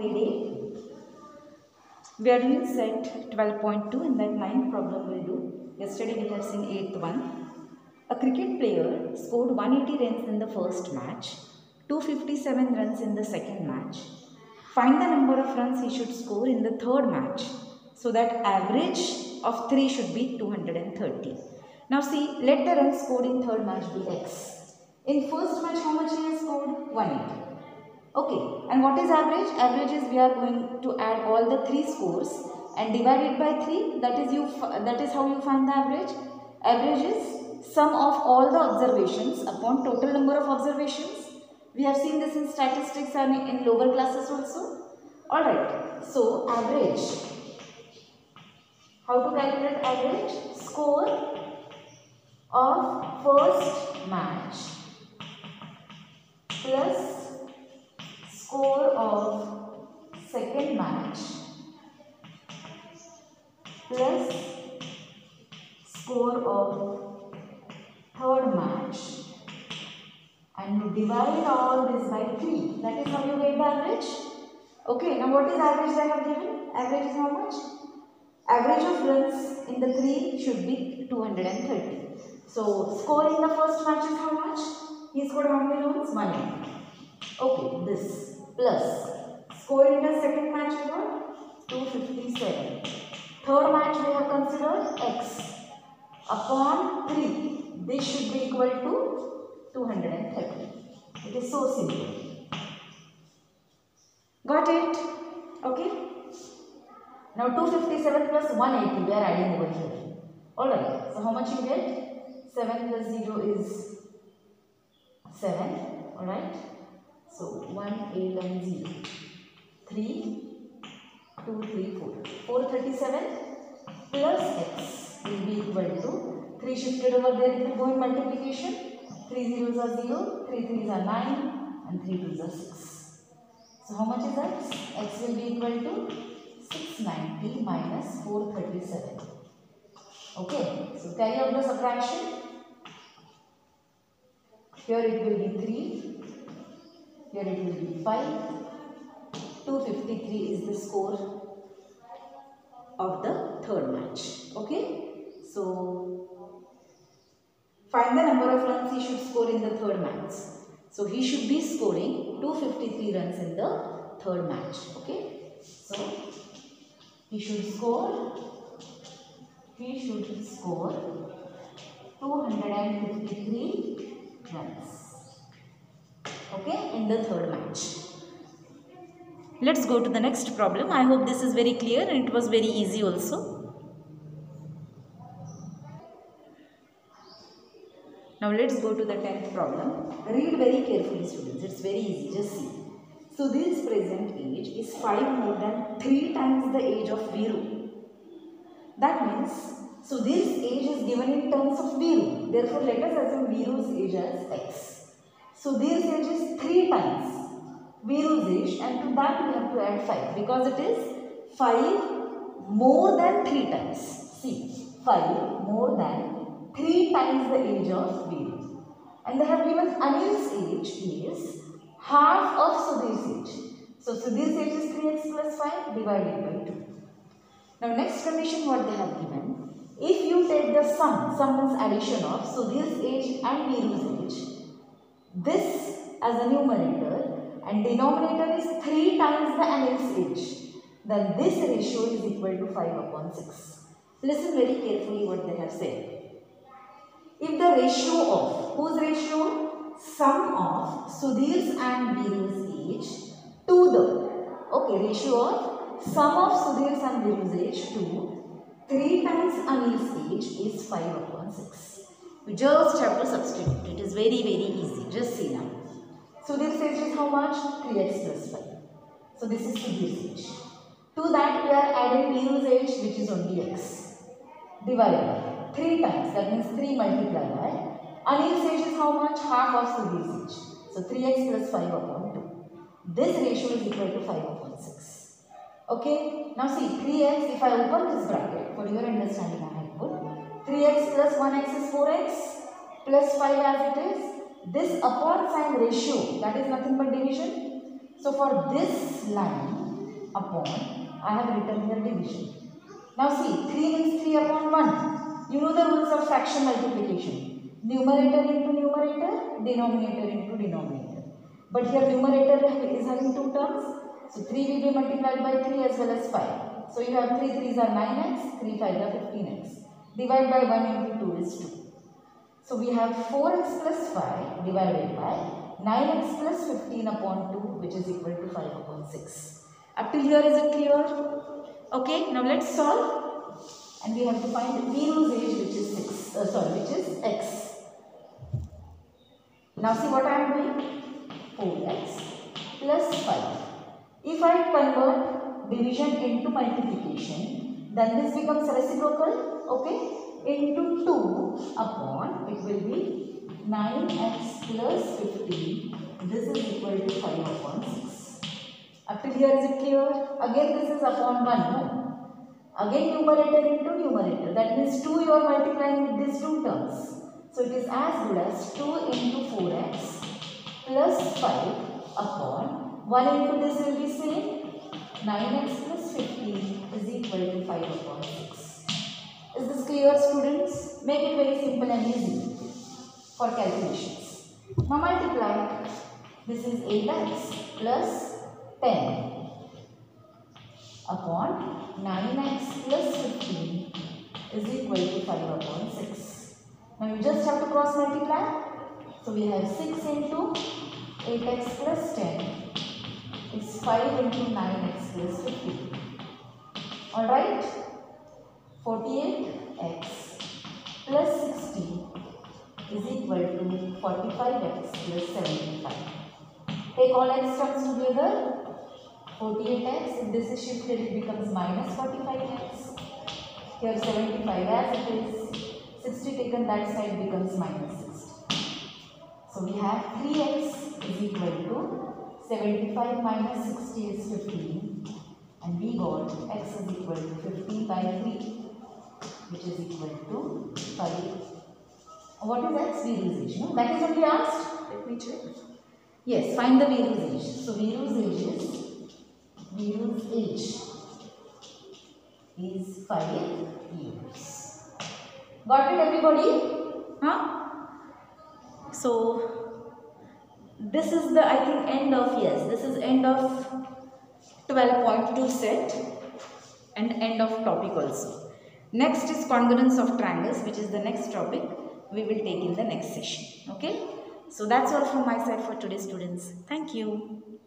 8. We are doing set 12.2 in that ninth problem we'll do. Yesterday we have seen 8th one. A cricket player scored 180 runs in the first match, 257 runs in the second match. Find the number of runs he should score in the third match so that average of 3 should be 230. Now see, let the runs scored in third match be x. In first match how much he has scored? 180. Okay, and what is average? Average is we are going to add all the three scores and divide it by 3. That is you. That is how you find the average. Average is sum of all the observations upon total number of observations. We have seen this in statistics and in lower classes also. Alright, so average. How to calculate average? Score of first match plus score of second match plus score of third match and you divide all this by 3. That is how you get the average. Okay, now what is average I have given? Average is how much? Average of runs in the 3 should be 230. So, score in the first match is how much? He scored how many runs? 1 Okay, this plus score in the second match is what? 257. Third match we have considered x upon 3. This should be equal to 230. It is so simple. Got it? Okay. Now 257 plus 180 we are adding over here. Alright. So how much you get? 7 plus 0 is 7. Alright. So 1, 8 and 0. 3, 2, 3, 4. 437 plus x will be equal to 3 shifted over there it will go in multiplication. 3 zeros are 0, 3 threes are 9 and 3 twos are 6. So how much is x? x will be equal to 690 minus 437. Okay, so carry out the subtraction. Here it will be 3 here it will be 5. 253 is the score of the third match. Okay. So, find the number of runs he should score in the third match. So, he should be scoring 253 runs in the third match. Okay. So, he should score, he should score 253 runs okay in the third match. Let's go to the next problem. I hope this is very clear and it was very easy also. Now let's go to the 10th problem. Read very carefully students. It's very easy. Just see. Sudhir's present age is 5 more than 3 times the age of Viru. That means Sudhir's age is given in terms of Viru. Therefore, let us assume Viru's age as x. So this age is 3 times Viru's age and to that we have to add 5 because it is 5 more than 3 times. See 5 more than 3 times the age of Viru. And they have given Anil's age is half of Sudhir's age. So Sudhir's age is 3x plus 5 divided by 2. Now next condition what they have given. If you take the sum, sum means addition of Sudhir's age and Viru's age this as a numerator and denominator is 3 times the Anil's age, then this ratio is equal to 5 upon 6. Listen very carefully what they have said. If the ratio of, whose ratio? Sum of Sudhir's and Viru's age to the, okay, ratio of sum of Sudhir's and Viru's age to 3 times Anil's age is 5 upon 6. We just have to substitute. It is very, very easy. Just see now. So this age is how much? 3x plus 5. So this is Sudhir's age. To that we are adding Viru's age which is only x. Divided by 3 times. That means 3 multiplied by. Anil's age is how much? Half of Sudhir's age. So 3x plus 5 upon 2. This ratio is equal to 5 upon 6. Okay. Now see 3x if I open this bracket for your understanding 3x plus 1x is 4x plus 5 as it is. This upon sign ratio that is nothing but division. So for this line upon, I have written here division. Now see, 3 means 3 upon 1. You know the rules of fraction multiplication. Numerator into numerator, denominator into denominator. But here numerator is having two terms. So 3 will be multiplied by 3 as well as 5. So you have 3 3s are 9x, 3 5 are 15x. Divide by 1 into 2 is 2. So we have 4x plus 5 divided by 9x plus 15 upon 2 which is equal to 5 upon 6. Up till here is it clear? Okay, now let's solve and we have to find Viru's age which is 6, uh, sorry which is x. Now see what I am doing? 4x plus 5. If I convert division into multiplication then this becomes reciprocal, okay? Into 2 upon, it will be 9x plus 15. This is equal to 5 upon 6. Up here is it clear? Again this is upon 1, no? Again numerator into numerator. That means 2 you are multiplying with these two terms. So it is as good as 2 into 4x plus 5 upon 1 into this will be same 9x plus 15 is equal to 5 upon 6. Is this clear students? Make it very simple and easy for calculations. Now multiply. This is 8x plus 10 upon 9x plus 15 is equal to 5 upon 6. Now you just have to cross multiply. So we have 6 into 8x plus 10 is 5 into 9x to 45x plus 75. Take all x terms together. 48x, if this is shifted, it becomes minus 45x. Here 75 as it is. 60 taken that side becomes minus 60. So we have 3x is equal to 75 minus 60 is 15 and we got x is equal to 15 by 3 which is equal to 5. What is? Viru's. No? That is what we asked. Let me check. Yes, find the Viru's age. So Viru's age is is 5 years. Got it everybody? Huh? So this is the I think end of yes, this is end of 12.2 set and end of topic also. Next is congruence of triangles which is the next topic we will take in the next session. Okay. So that's all from my side for today students. Thank you.